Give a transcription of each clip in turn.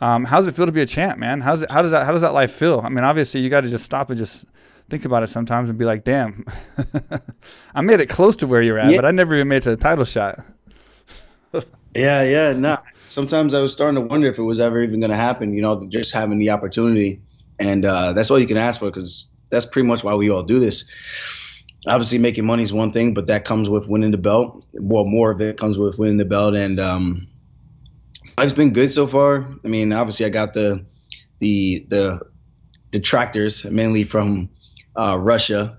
Um, how's it feel to be a champ, man? How's it, how does that how does that life feel? I mean, obviously you got to just stop and just think about it sometimes and be like, damn, I made it close to where you're at, yeah. but I never even made it to the title shot. yeah, yeah, no. Sometimes I was starting to wonder if it was ever even going to happen. You know, just having the opportunity, and uh, that's all you can ask for because that's pretty much why we all do this obviously making money is one thing, but that comes with winning the belt. Well, more of it comes with winning the belt, and um, it's been good so far. I mean, obviously, I got the the the detractors mainly from uh, Russia,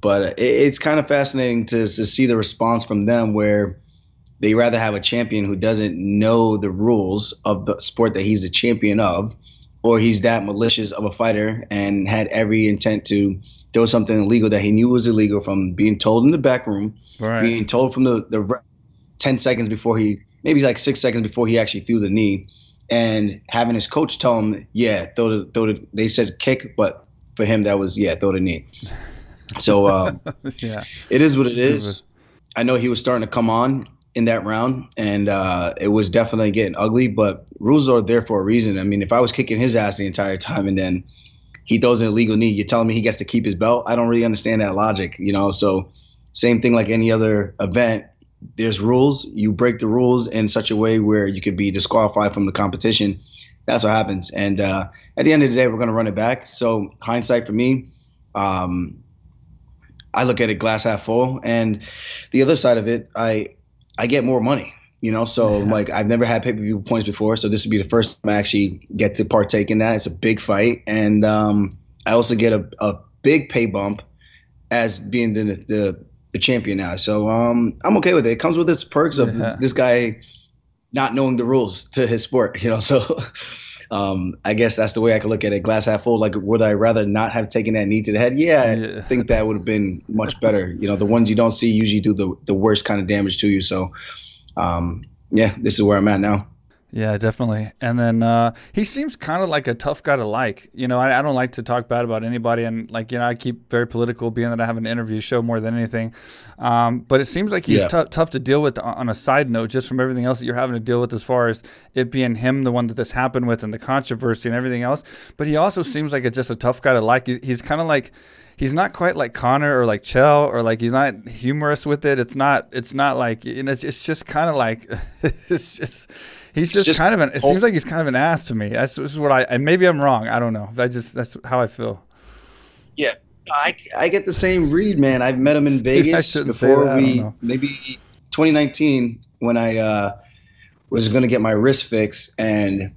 but it, it's kind of fascinating to to see the response from them where they rather have a champion who doesn't know the rules of the sport that he's the champion of, or he's that malicious of a fighter and had every intent to do something illegal that he knew was illegal from being told in the back room, right. being told from the, the 10 seconds before he, maybe like six seconds before he actually threw the knee, and having his coach tell him, yeah, throw the, throw the, they said kick, but for him, that was, yeah, throw the knee. So, uh, yeah, it is what it is. I know he was starting to come on in that round, and uh, it was definitely getting ugly. But rules are there for a reason. I mean, if I was kicking his ass the entire time, and then he throws an illegal knee. You're telling me he gets to keep his belt? I don't really understand that logic, you know. So same thing like any other event. There's rules. You break the rules in such a way where you could be disqualified from the competition. That's what happens. And uh, at the end of the day, we're going to run it back. So hindsight for me, um, I look at it glass half full. And the other side of it, I I get more money you know so yeah. like i've never had pay-per-view points before so this would be the first time i actually get to partake in that it's a big fight and um, i also get a, a big pay bump as being the the, the champion now so um, i'm okay with it it comes with its perks of yeah. this guy not knowing the rules to his sport you know so um, I guess that's the way I could look at it. Glass half full. Like, would I rather not have taken that knee to the head? Yeah, yeah. I think that would have been much better. You know, the ones you don't see usually do the the worst kind of damage to you. So, um, yeah, this is where I'm at now. Yeah, definitely. And then uh, he seems kind of like a tough guy to like. You know, I, I, don't like to talk bad about anybody, and like you know, I keep very political, being that I have an interview show more than anything. Um, but it seems like he's yeah. tough to deal with. On a side note, just from everything else that you're having to deal with, as far as it being him, the one that this happened with, and the controversy and everything else. But he also seems like a, just a tough guy to like. He's, he's kind of like he's not quite like Conor or like Chael or like he's not humorous with it. It's not it's not like you know it's, it's just kind of like it's just he's just, just, kind of an it seems like he's kind of an ass to me. That's this is what I and maybe I'm wrong. I don't know. I just that's how I feel. Yeah. I, I get the same read, man. I've met him in Vegas before we maybe 2019 when I uh, was going to get my wrist fixed and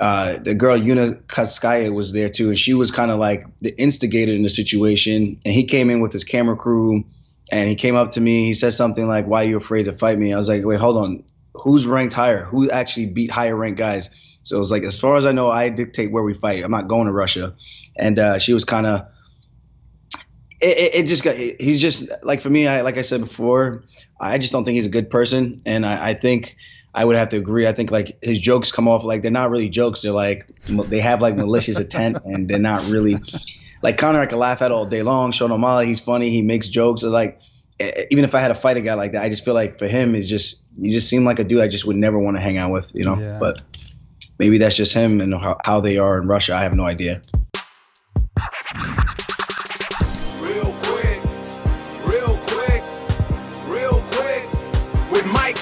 uh, the girl Yana Kunitskaya was there too, and she was kind of like the instigator in the situation. And he came in with his camera crew, and he came up to me. He said something like, "Why are you afraid to fight me?" I was like, "Wait, hold on. Who's ranked higher? Who actually beat higher ranked guys?" So it was like, as far as I know, I dictate where we fight. I'm not going to Russia. And uh, she was kind of. It, it, it, just got. He's just like for me. I like I said before. I just don't think he's a good person, and I, I think I would have to agree. I think like his jokes come off like they're not really jokes. They're like they have like malicious intent, and they're not really like Conor. I can laugh at all day long. Sean O'Malley, he's funny. He makes jokes. Like even if I had to fight a guy like that, I just feel like for him, it's just you just seem like a dude I just would never want to hang out with, you know. Yeah. But maybe that's just him and how, how they are in Russia. I have no idea. Real quick, real quick, real quick with Mike